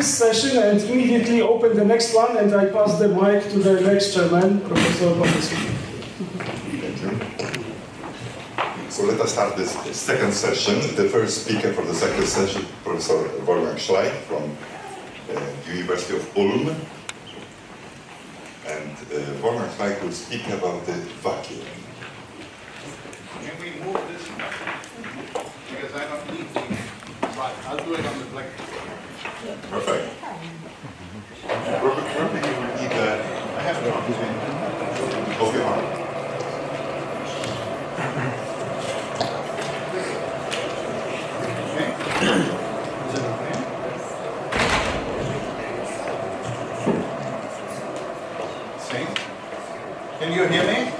this session and immediately open the next one, and I pass the mic to the next chairman, Professor Bonowski. So let us start this second session. The first speaker for the second session, Professor Wolfgang Schleich from uh, University of Ulm. And uh, Wolfgang Schleich will speak about the vacuum. Can we move this? Because I don't need the slide. I'll do it on the blackboard. Perfect. Robert, Robert, you will need uh, It on. of your arm. Okay. Can you hear me?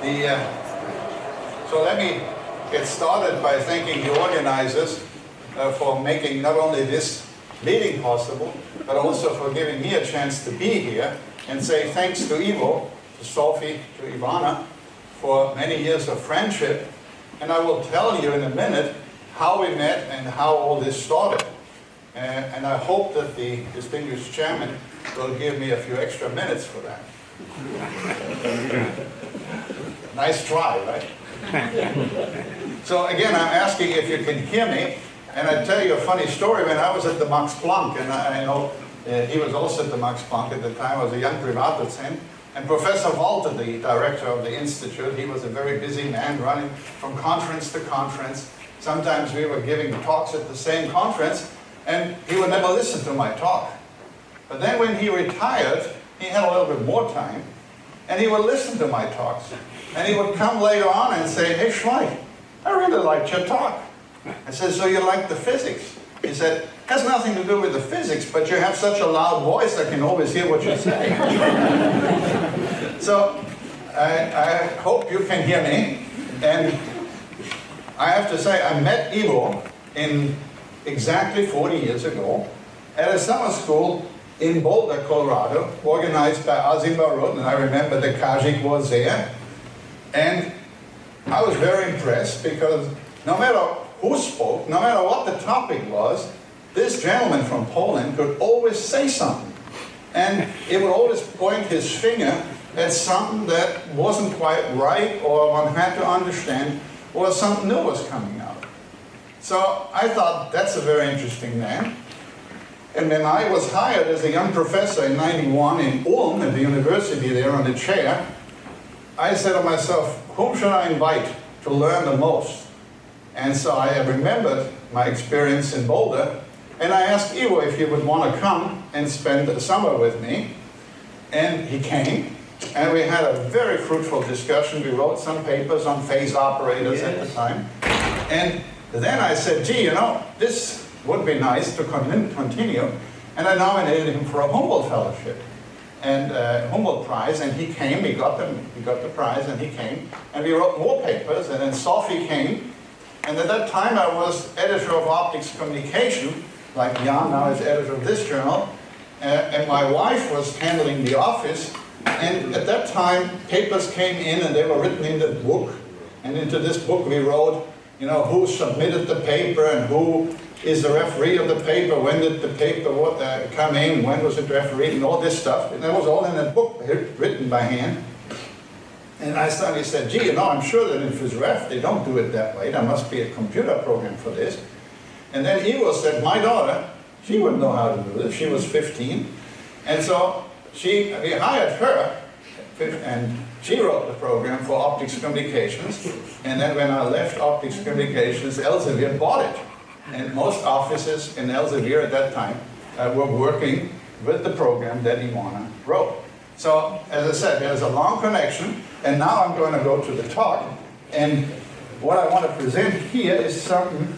The, uh, so let me get started by thanking the organizers uh, for making not only this meeting possible, but also for giving me a chance to be here and say thanks to Ivo, to Sophie, to Ivana for many years of friendship. And I will tell you in a minute how we met and how all this started. Uh, and I hope that the distinguished chairman will give me a few extra minutes for that. nice try, right? so again, I'm asking if you can hear me. And I tell you a funny story. When I was at the Max Planck, and I, I know uh, he was also at the Max Planck at the time, I was a young Privatdozent, and Professor Walther, the director of the institute, he was a very busy man running from conference to conference. Sometimes we were giving talks at the same conference, and he would never listen to my talk. But then when he retired, he had a little bit more time, and he would listen to my talks. And he would come later on and say, hey Schleich, I really liked your talk. I said, so you like the physics? He said, has nothing to do with the physics, but you have such a loud voice I can always hear what you say. so I, I hope you can hear me. And I have to say, I met Ivo in exactly 40 years ago at a summer school in Boulder, Colorado, organized by Asim Barut, and I remember the Kajik was there. And I was very impressed because no matter who spoke, no matter what the topic was, this gentleman from Poland could always say something. And he would always point his finger at something that wasn't quite right or one had to understand or something new was coming out. So I thought that's a very interesting man. And when I was hired as a young professor in 91 in Ulm at the university there on the chair, I said to myself, whom should I invite to learn the most? And so I remembered my experience in Boulder, and I asked Ivo if he would want to come and spend the summer with me. And he came, and we had a very fruitful discussion. We wrote some papers on phase operators yes. at the time. And then I said, gee, you know, this would be nice to continue. And I nominated him for a Humboldt Fellowship and uh, Humboldt Prize, and he came, he got, the, he got the prize, and he came, and we wrote more papers, and then Sophie came, and at that time I was editor of Optics Communication, like Jan now is editor of this journal, uh, and my wife was handling the office, and at that time papers came in and they were written in the book, and into this book we wrote, you know, who submitted the paper and who is the referee of the paper, when did the paper what, uh, come in, when was it refereed, and all this stuff. And that was all in a book written by hand. And I suddenly said, gee, you know, I'm sure that if it's ref, they don't do it that way. There must be a computer program for this. And then Ivo said, my daughter, she wouldn't know how to do this. She was 15. And so she, we hired her, and she wrote the program for Optics Communications. And then when I left Optics Communications, Elsevier bought it. And most offices in Elsevier at that time uh, were working with the program that Ivana wrote. So, as I said, there's a long connection, and now I'm going to go to the talk. And what I want to present here is something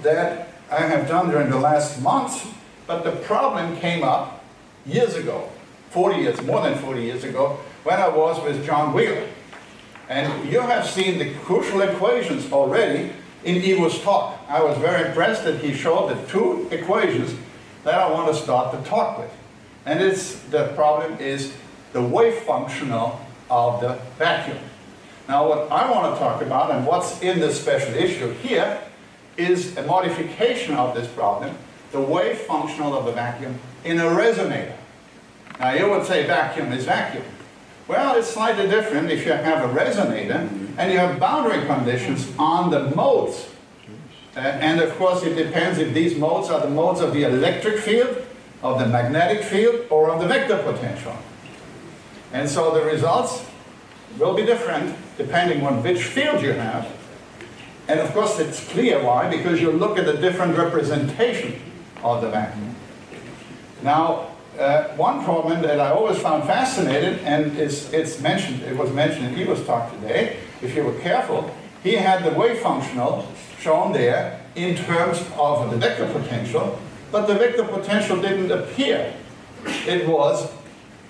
that I have done during the last month, but the problem came up years ago, 40 years, more than 40 years ago, when I was with John Wheeler. And you have seen the crucial equations already in Ivo's talk. I was very impressed that he showed the two equations that I want to start the talk with. And it's, the problem is the wave functional of the vacuum. Now what I want to talk about and what's in this special issue here is a modification of this problem, the wave functional of the vacuum in a resonator. Now you would say vacuum is vacuum. Well, it's slightly different if you have a resonator and you have boundary conditions on the modes. Uh, and of course it depends if these modes are the modes of the electric field, of the magnetic field, or of the vector potential. And so the results will be different depending on which field you have. And of course it's clear why, because you look at a different representation of the vacuum. Now, uh, one problem that I always found fascinating, and is, it's mentioned, it was mentioned in Ivo's talk today, if you were careful, he had the wave functional shown there in terms of the vector potential, but the vector potential didn't appear. It was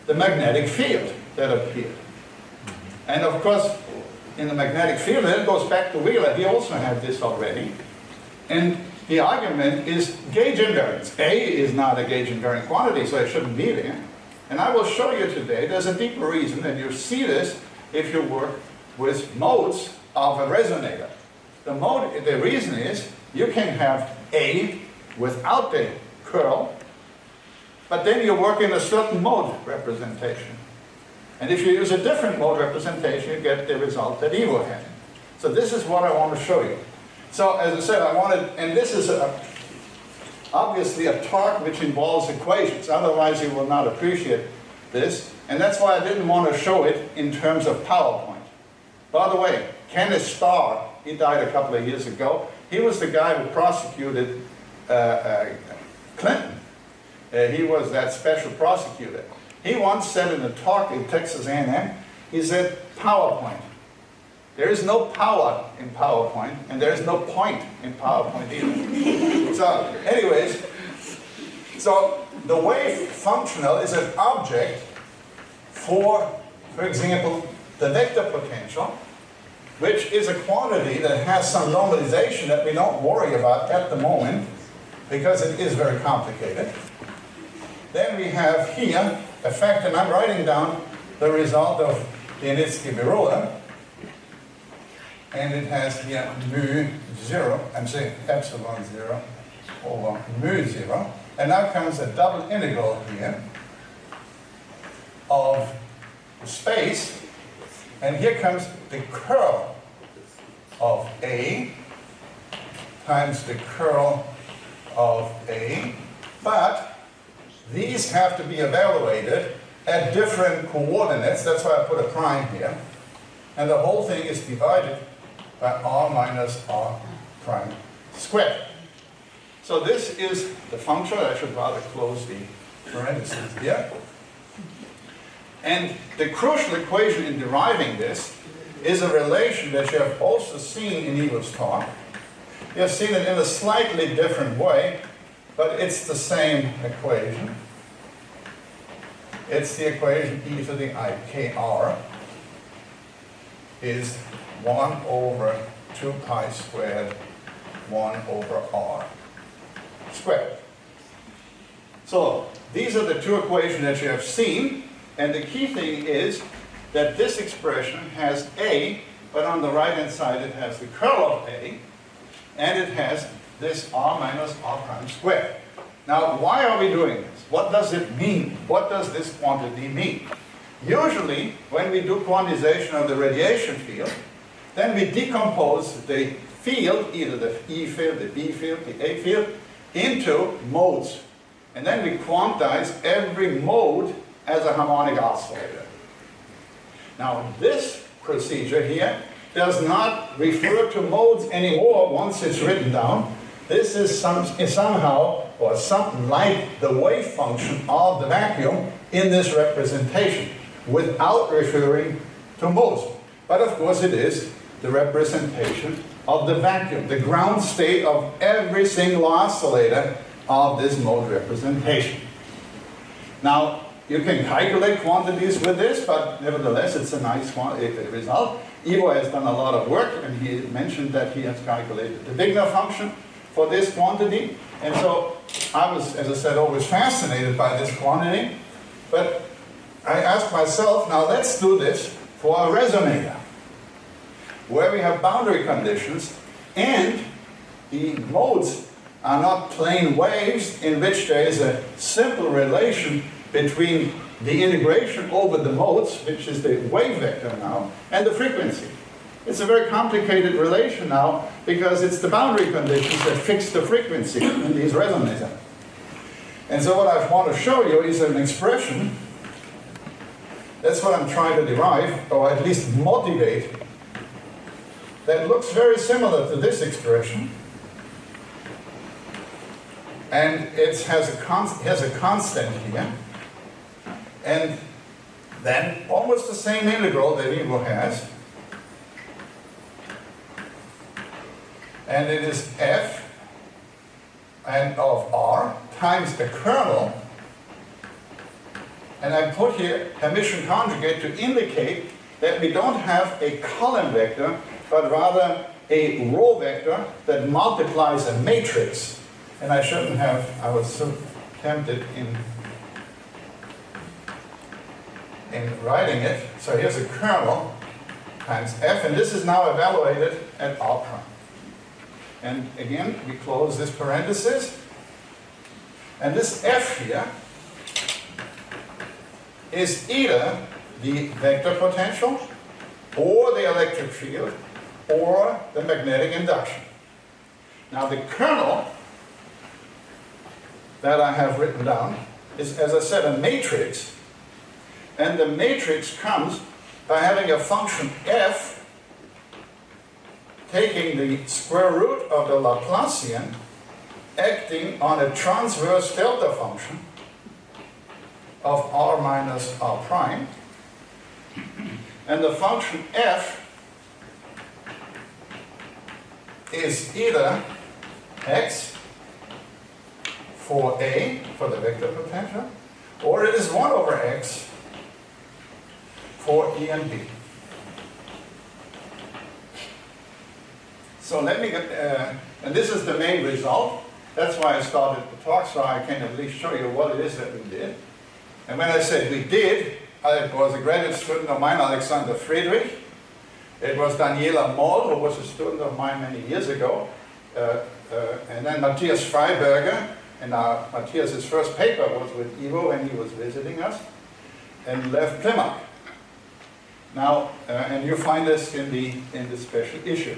the magnetic field that appeared. And of course, in the magnetic field, it goes back to Wheeler, he also had this already. And the argument is gauge invariance. A is not a gauge invariant quantity, so it shouldn't be there. And I will show you today there's a deeper reason, and you see this if you work with modes of a resonator. The mode, the reason is you can have A without the curl, but then you work in a certain mode representation. And if you use a different mode representation, you get the result that Ivo had. So this is what I want to show you. So as I said, I wanted, and this is a, obviously a talk which involves equations, otherwise you will not appreciate this. And that's why I didn't want to show it in terms of PowerPoint. By the way, Kenneth Starr, he died a couple of years ago. He was the guy who prosecuted Clinton. Uh, he was that special prosecutor. He once said in a talk in Texas A&M, he said, PowerPoint. There is no power in PowerPoint, and there is no point in PowerPoint either. so, anyways, so the wave functional is an object for, for example, the vector potential, which is a quantity that has some normalization that we don't worry about at the moment, because it is very complicated. Then we have here a fact, and I'm writing down the result of Białynicki-Birula, and it has here mu 0, I'm saying epsilon 0 over mu 0, and now comes a double integral here of space, and here comes the curl of A times the curl of A, but these have to be evaluated at different coordinates. That's why I put a prime here. And the whole thing is divided by r minus r prime squared. So this is the function. I should rather close the parentheses here. And the crucial equation in deriving this is a relation that you have also seen in Ivo's talk. You have seen it in a slightly different way, but it's the same equation. It's the equation e to the i kr is 1 over 2 pi squared 1 over r squared. So these are the two equations that you have seen, and the key thing is that this expression has a, but on the right-hand side it has the curl of a, and it has this r minus r prime squared. Now, why are we doing this? What does it mean? What does this quantity mean? Usually, when we do quantization of the radiation field, then we decompose the field, either the E field, the B field, the A field, into modes. And then we quantize every mode as a harmonic oscillator. Now, this procedure here does not refer to modes anymore once it's written down. This is, some, somehow, or something like the wave function of the vacuum in this representation, without referring to modes. But of course it is the representation of the vacuum, the ground state of every single oscillator of this mode representation. Now, you can calculate quantities with this, but nevertheless, it's a nice eh, result. Ivo has done a lot of work, and he mentioned that he has calculated the Wigner function for this quantity. And so I was, as I said, always fascinated by this quantity. But I asked myself, now let's do this for a resonator, where we have boundary conditions, and the modes are not plane waves in which there is a simple relation between the integration over the modes, which is the wave vector now, and the frequency. It's a very complicated relation now because it's the boundary conditions that fix the frequency in these resonators. And so what I want to show you is an expression, that's what I'm trying to derive, or at least motivate, that looks very similar to this expression. And it has a, has a constant here. And then almost the same integral that Ivo has. And it is f and of r times the kernel. And I put here Hermitian conjugate to indicate that we don't have a column vector, but rather a row vector that multiplies a matrix. And I shouldn't have, I was so tempted in, in writing it. So here's a kernel times f, and this is now evaluated at r prime. And again, we close this parenthesis, and this F here is either the vector potential, or the electric field, or the magnetic induction. Now the kernel that I have written down is, as I said, a matrix, and the matrix comes by having a function f taking the square root of the Laplacian acting on a transverse delta function of r minus r prime. And the function f is either x for a, for the vector potential, or it is 1 over x for e and b. So let me get, uh, and this is the main result. That's why I started the talk, so I can at least show you what it is that we did. And when I said we did, it was a graduate student of mine, Alexander Friedrich. It was Daniela Moll, who was a student of mine many years ago. Uh, uh, and then Matthias Freyberger. And uh, Matthias's first paper was with Ivo when he was visiting us. And Lev Plimak. Now, uh, and you find this in the, in the special issue.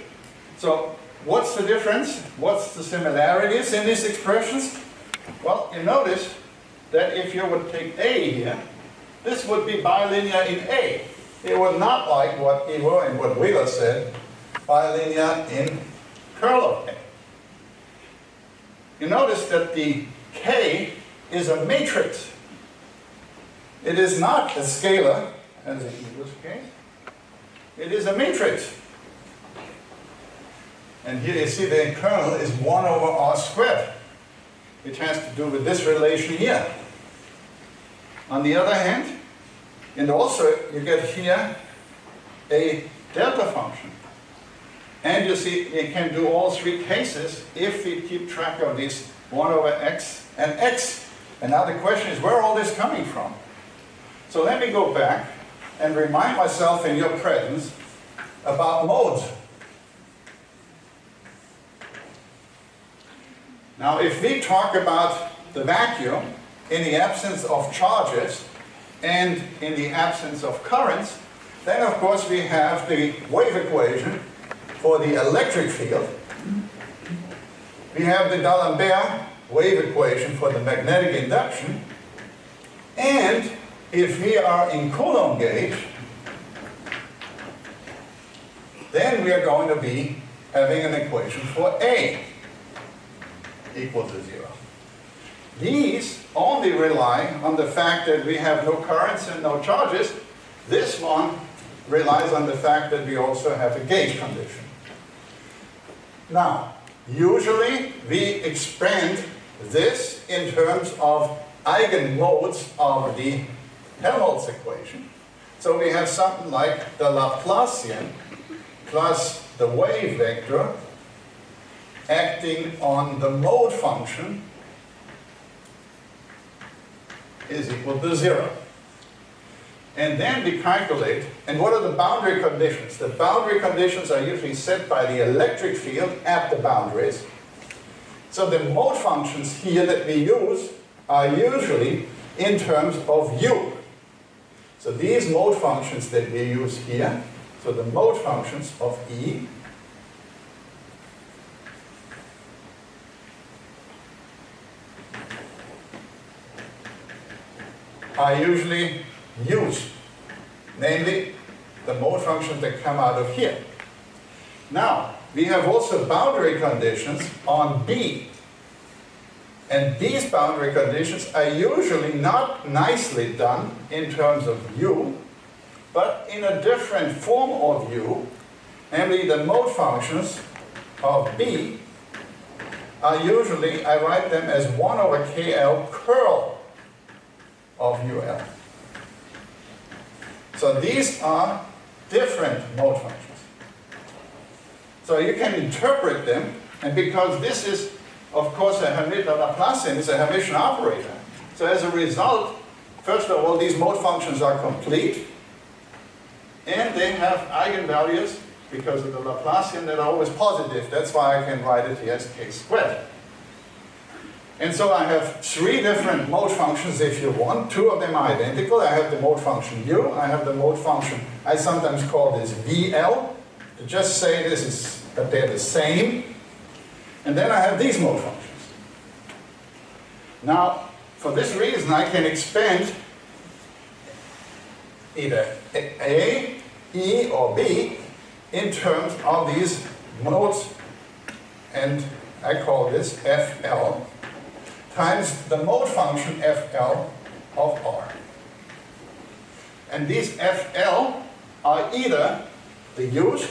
So What's the difference? What's the similarities in these expressions? Well, you notice that if you would take A here, this would be bilinear in A. It would not like what Ivo and what Wheeler said, bilinear in curl of A. You notice that the K is a matrix. It is not a scalar, as case. It is a matrix. And here you see the kernel is 1 over r squared, It has to do with this relation here. On the other hand, and also you get here a delta function. And you see, we can do all three cases if we keep track of this 1 over x and x. And now the question is, where all this coming from? So let me go back and remind myself in your presence about modes. Now, if we talk about the vacuum in the absence of charges and in the absence of currents, then of course we have the wave equation for the electric field. We have the D'Alembert wave equation for the magnetic induction. And if we are in Coulomb gauge, then we are going to be having an equation for A equal to zero. These only rely on the fact that we have no currents and no charges. This one relies on the fact that we also have a gauge condition. Now, usually we expand this in terms of eigenmodes of the Helmholtz equation. So we have something like the Laplacian plus the wave vector acting on the mode function is equal to zero. And then we calculate, and what are the boundary conditions? The boundary conditions are usually set by the electric field at the boundaries, So the mode functions here that we use are usually in terms of u. So these mode functions that we use here, so the mode functions of E are usually used, namely the mode functions that come out of here. Now, we have also boundary conditions on B. And these boundary conditions are usually not nicely done in terms of U, but in a different form of U, namely the mode functions of B are usually, I write them as 1 over KL curl of UL. So these are different mode functions. So you can interpret them, and because this is, of course, a Hermite Laplacian, is a Hermitian operator. So as a result, first of all, these mode functions are complete, and they have eigenvalues because of the Laplacian that are always positive. That's why I can write it here as k squared. And so I have three different mode functions if you want. Two of them are identical. I have the mode function u. I have the mode function, I sometimes call this VL, to just say this is that they're the same. And then I have these mode functions. Now, for this reason, I can expand either A, E, or B in terms of these modes, and I call this FL times the mode function FL of R. And these FL are either the U's,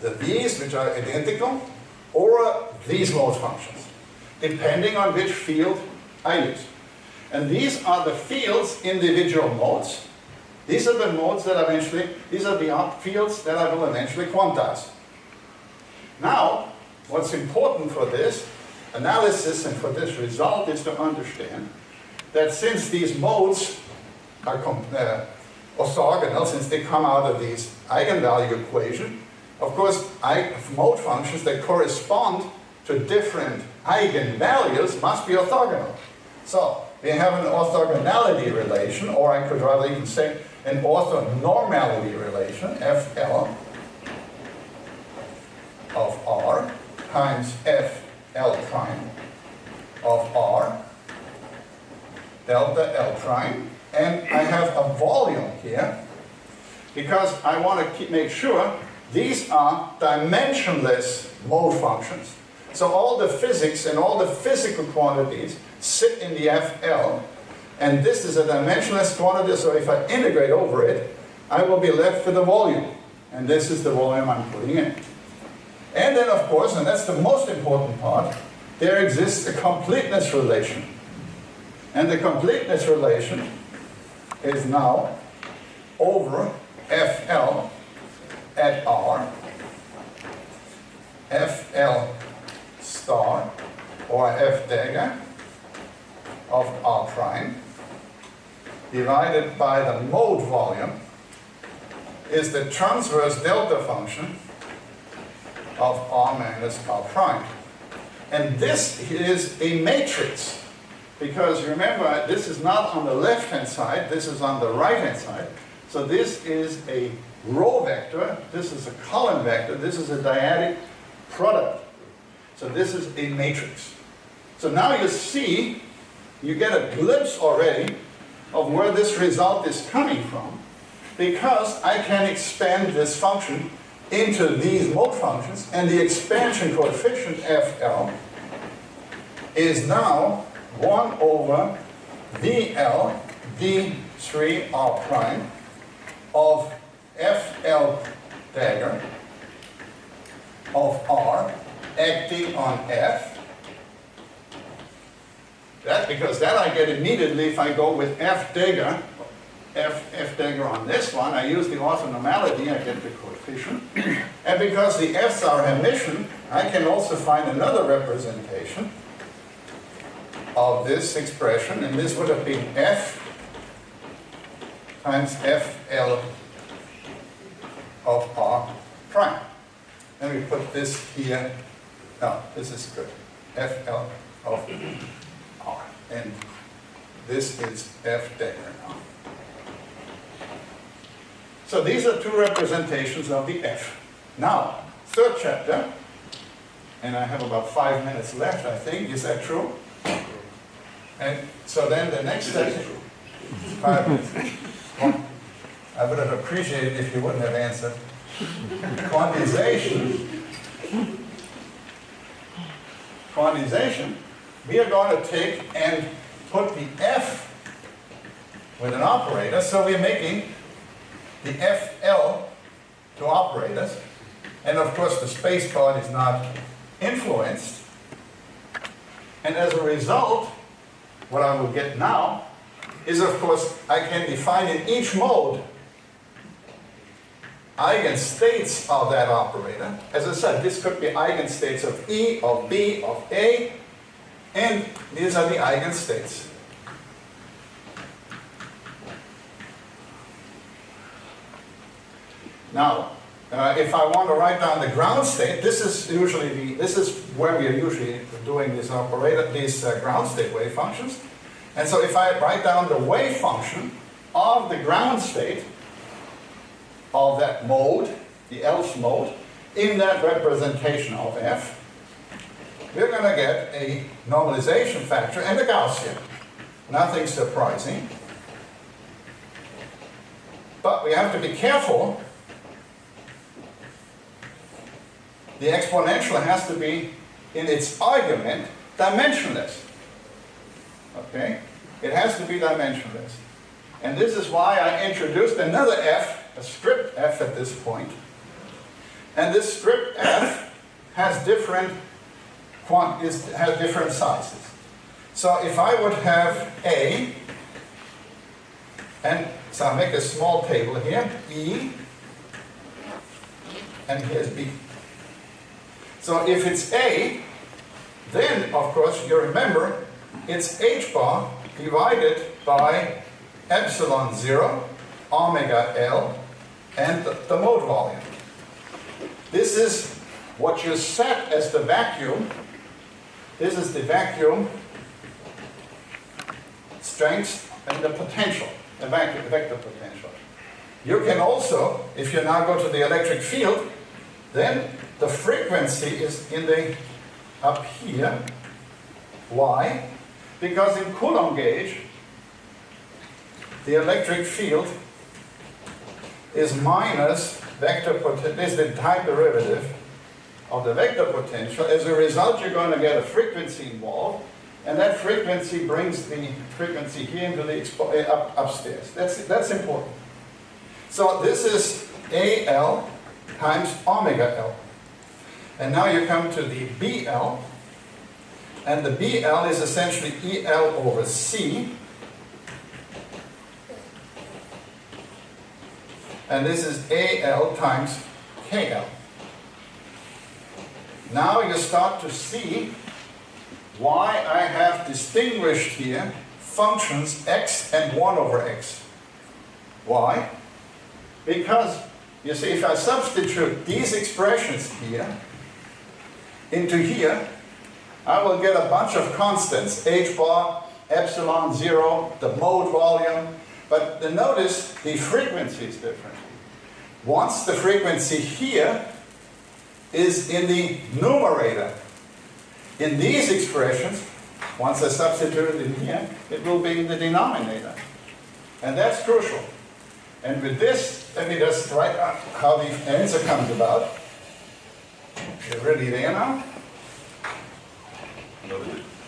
the V's, which are identical, or these mode functions, depending on which field I use. And these are the fields, individual modes. These are the modes that eventually, these are the fields that I will eventually quantize. Now, what's important for this analysis and for this result is to understand that since these modes are uh, orthogonal, since they come out of these eigenvalue equation, of course, mode functions that correspond to different eigenvalues must be orthogonal. So, we have an orthogonality relation, or I could rather even say an orthonormality relation, FL of R times F L prime of R, delta L prime, and I have a volume here because I want to keep, make sure these are dimensionless mode functions. So all the physics and all the physical quantities sit in the FL, and this is a dimensionless quantity, so if I integrate over it, I will be left with a volume. And this is the volume I'm putting in. And then, of course, and that's the most important part, there exists a completeness relation. And the completeness relation is now over FL at R, FL star, or F dagger of R prime, divided by the mode volume, is the transverse delta function of R minus R prime. And this is a matrix. Because remember, this is not on the left-hand side, this is on the right-hand side. So this is a row vector, this is a column vector, this is a dyadic product. So this is a matrix. So now you see, you get a glimpse already of where this result is coming from because I can expand this function into these mode functions, and the expansion coefficient FL is now 1 over VL D3R prime of FL dagger of R acting on F. That because that I get immediately if I go with F dagger F, F dagger on this one, I use the orthonormality, I get the coefficient. and because the F's are Hermitian, I can also find another representation of this expression, and this would have been F times FL of R prime. Let me put this here. No, this is good. FL of R. And this is F dagger now. So these are two representations of the F. Now, third chapter, and I have about five minutes left, I think. Is that true? And so then the next step. Five minutes. Well, I would have appreciated if you wouldn't have answered. Quantization. Quantization. We are going to take and put the F with an operator, so we're making the FL to operators. And of course, the space part is not influenced. And as a result, what I will get now is, of course, I can define in each mode eigenstates of that operator. As I said, this could be eigenstates of E, of B, of A, and these are the eigenstates. Now, uh, if I want to write down the ground state, this is usually the, this is where we are usually doing these operator, these uh, ground state wave functions. And so if I write down the wave function of the ground state of that mode, the else mode, in that representation of f, we're going to get a normalization factor and a Gaussian. Nothing surprising. But we have to be careful the exponential has to be, in its argument, dimensionless. Okay? It has to be dimensionless. And this is why I introduced another f, a strip f at this point. And this strip f has different quant is, has different sizes. So if I would have a, and so I'll make a small table here, E, and here's B. So if it's A, then of course you remember it's H bar divided by epsilon 0, omega L, and the, the mode volume. This is what you set as the vacuum. This is the vacuum strength and the potential, the vacuum vector potential. You can also, if you now go to the electric field, then the frequency is in the up here. Why? Because in Coulomb gauge, the electric field is minus vector potential, is the time derivative of the vector potential. As a result, you're going to get a frequency involved, and that frequency brings the frequency here into the uh, up, upstairs. That's, that's important. So this is AL times omega L. And now you come to the BL, and the BL is essentially EL over C. And this is AL times KL. Now you start to see why I have distinguished here functions x and 1 over x. Why? Because, you see, if I substitute these expressions here into here, I will get a bunch of constants, h bar, epsilon, 0, the mode volume, but the notice the frequency is different. Once the frequency here is in the numerator, in these expressions, once I substitute it in here, it will be in the denominator. And that's crucial. And with this, let me just write out how the answer comes about. You're ready there now?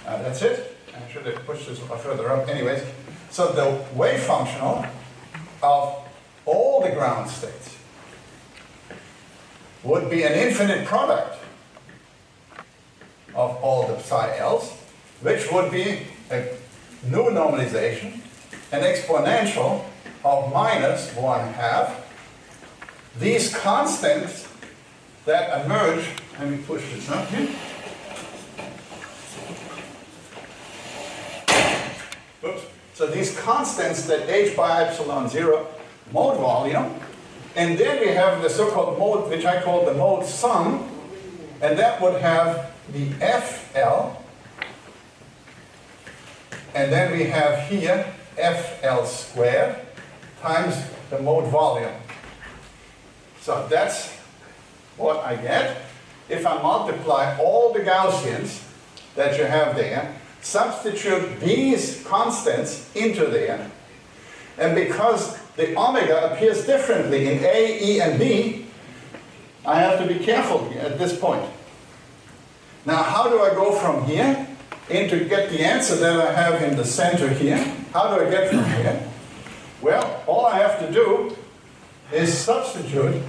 Uh, that's it. I should have pushed this further up. Anyways, so the wave functional of all the ground states would be an infinite product of all the psi l's, which would be a new normalization, an exponential of minus one half. These constants that emerge, let me push this up here. So these constants that h by epsilon 0 mode volume, and then we have the so-called mode, which I call the mode sum, and that would have the FL, and then we have here FL squared times the mode volume. So that's what I get if I multiply all the Gaussians that you have there, substitute these constants into there, and because the omega appears differently in A, E, and B, I have to be careful at this point. Now, how do I go from here and to get the answer that I have in the center here? How do I get from here? Well, all I have to do is substitute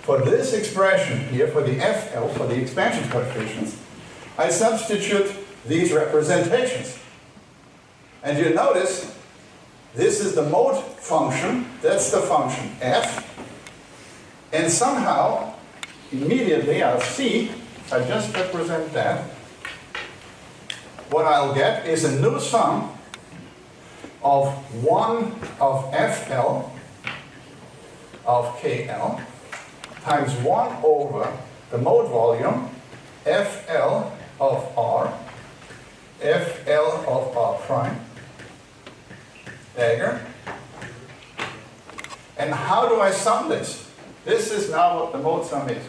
for this expression here, for the FL, for the expansion coefficients, I substitute these representations. And you notice this is the mode function, that's the function f, and somehow, immediately I'll see, I just represent that, what I'll get is a new sum of 1 of FL of KL times 1 over the mode volume FL of R, FL of R prime, dagger. And how do I sum this? This is now what the mode sum is.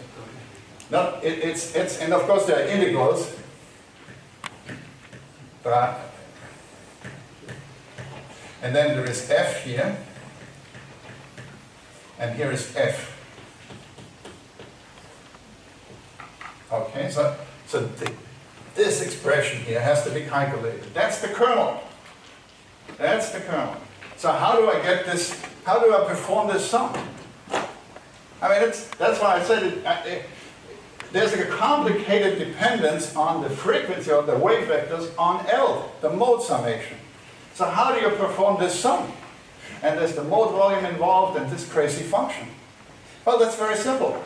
Now, it, it's, it's, and of course there are integrals. But, and then there is F here. And here is F. Okay, so, so the, this expression here has to be calculated. That's the kernel. That's the kernel. So how do I get this, how do I perform this sum? I mean, that's why I said it, it, there's a complicated dependence on the frequency of the wave vectors on L, the mode summation. So how do you perform this sum? And there's the mode volume involved and this crazy function. Well, that's very simple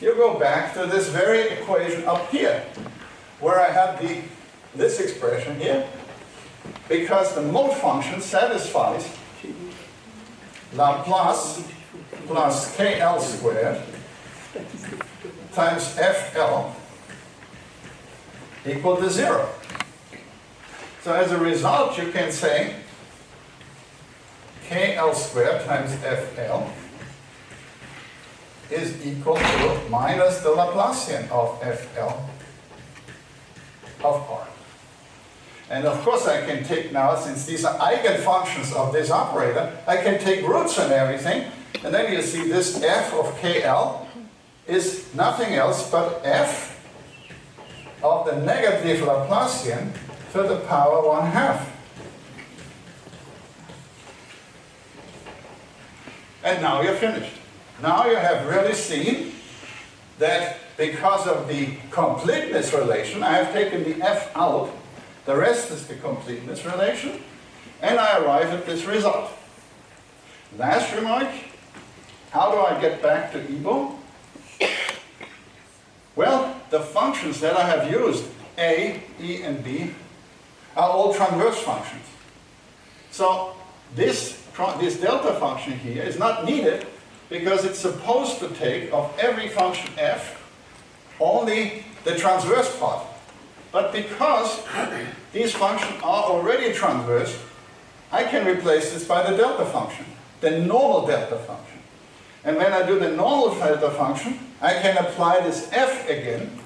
you go back to this very equation up here, where I have the, this expression here, because the mode function satisfies Laplace plus KL squared times FL equal to zero. So as a result, you can say KL squared times FL is equal to minus the Laplacian of FL of R. And of course I can take now, since these are eigenfunctions of this operator, I can take roots and everything, and then you see this f of KL is nothing else but f of the negative Laplacian to the power 1 half. And now you're finished. Now you have really seen that because of the completeness relation, I have taken the f out, the rest is the completeness relation, and I arrive at this result. Last remark, how do I get back to Ivo? Well, the functions that I have used, A, E, and B, are all transverse functions. So this, this delta function here is not needed because it's supposed to take of every function f only the transverse part. But because these functions are already transverse, I can replace this by the delta function, the normal delta function. And when I do the normal delta function, I can apply this f again.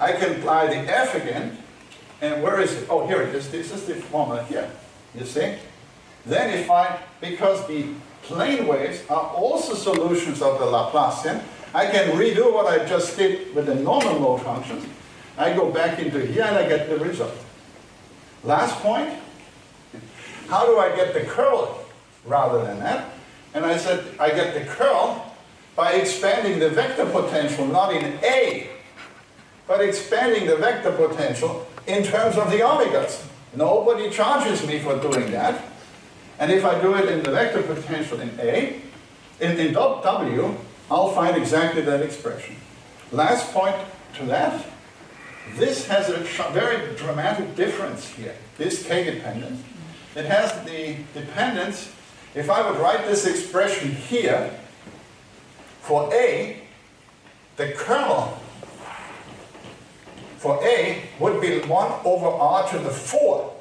I can apply the f again. And where is it? Oh, here it is. This is the formula here. You see? Then if I, because the plane waves are also solutions of the Laplacian. I can redo what I just did with the normal mode function. I go back into here and I get the result. Last point, how do I get the curl rather than that? And I said I get the curl by expanding the vector potential not in A, but expanding the vector potential in terms of the omegas. Nobody charges me for doing that. And if I do it in the vector potential in A, in, in W, I'll find exactly that expression. Last point to that, this has a very dramatic difference here, this k-dependence. It has the dependence, if I would write this expression here, for A, the kernel for A would be 1 over r to the 4.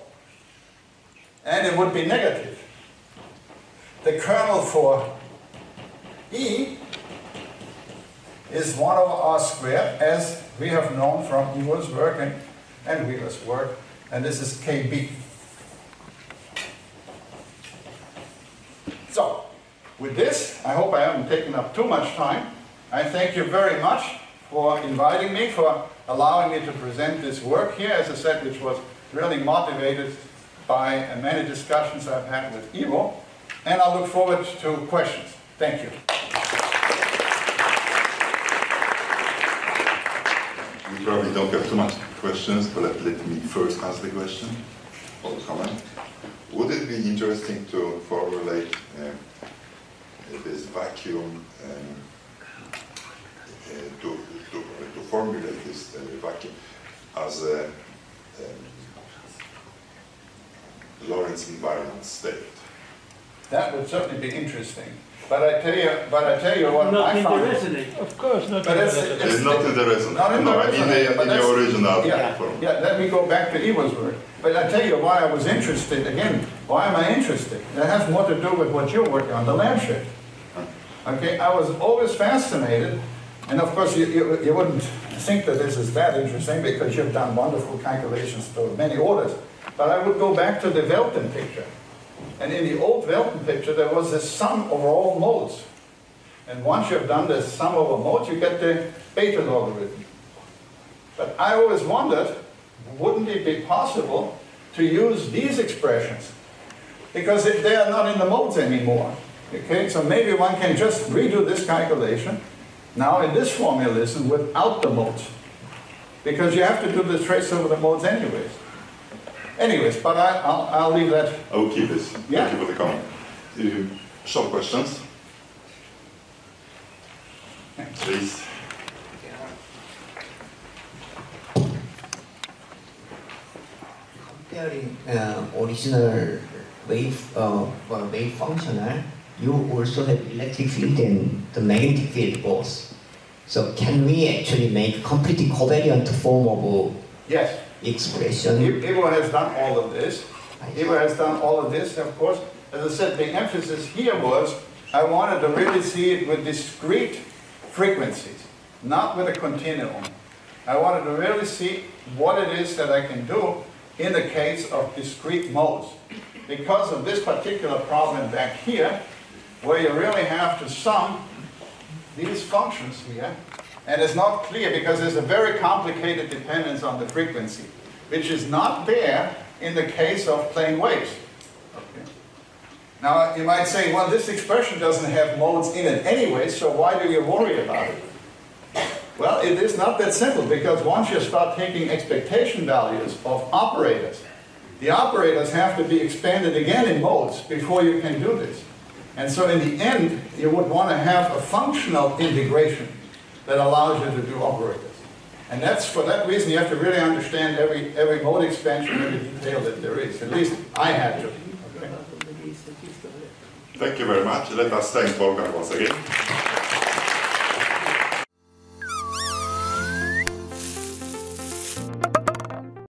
And it would be negative. The kernel for E is 1 over r squared, as we have known from Ivo's work and, and Wheeler's work, and this is KB. So, with this, I hope I haven't taken up too much time. I thank you very much for inviting me, for allowing me to present this work here, as I said, which was really motivated by many discussions I've had with Ivo, and I look forward to questions. Thank you. We probably don't have too much questions, but let, let me first ask the question or comment. Would it be interesting to formulate uh, this vacuum um, uh, to, to, to formulate this uh, vacuum as a um, Lorentz invariant state? That would certainly be interesting. But I tell you, but I tell you what Not I in the found. Of course, not. But it's, in the- it's It's not in the resonance. Not in the no, I mean resonance, the, in the that's- original Yeah, form. yeah, let me go back to Ivo's work. But I tell you why I was interested, again, why am I interested? That has more to do with what you're working on, the Lamb shift. Okay, I was always fascinated, and of course you, you, you wouldn't think that this is that interesting because you've done wonderful calculations to many orders. But I would go back to the Welton picture. And in the old Welton picture, there was this sum over all modes. And once you've done the sum over modes, you get the Bethe logarithm. But I always wondered, wouldn't it be possible to use these expressions? Because if they are not in the modes anymore. Okay, so maybe one can just redo this calculation now in this formalism without the modes. Because you have to do the trace over the modes anyways. Anyways, but I, I'll, I'll leave that. I will keep this. Yeah. Thank you for the comment. Uh, short questions? Please. comparing uh, original wave, uh, well, wave functional, you also have electric field and the magnetic field both. So can we actually make completely covariant form of Yes, expression? Ivo has done all of this. Ivo has done all of this, of course. As I said, the emphasis here was, I wanted to really see it with discrete frequencies, not with a continuum. I wanted to really see what it is that I can do in the case of discrete modes. Because of this particular problem back here, where you really have to sum these functions here, and it's not clear because there's a very complicated dependence on the frequency, which is not there in the case of plane waves. Okay. Now, you might say, well, this expression doesn't have modes in it anyway, so why do you worry about it? Well, it is not that simple because once you start taking expectation values of operators, the operators have to be expanded again in modes before you can do this. And so in the end, you would want to have a functional integration that allows you to do operators. And that's for that reason you have to really understand every, every mode expansion, every detail that there is. At least I had to. Okay? Thank you very much. Let us thank Wolfgang once again.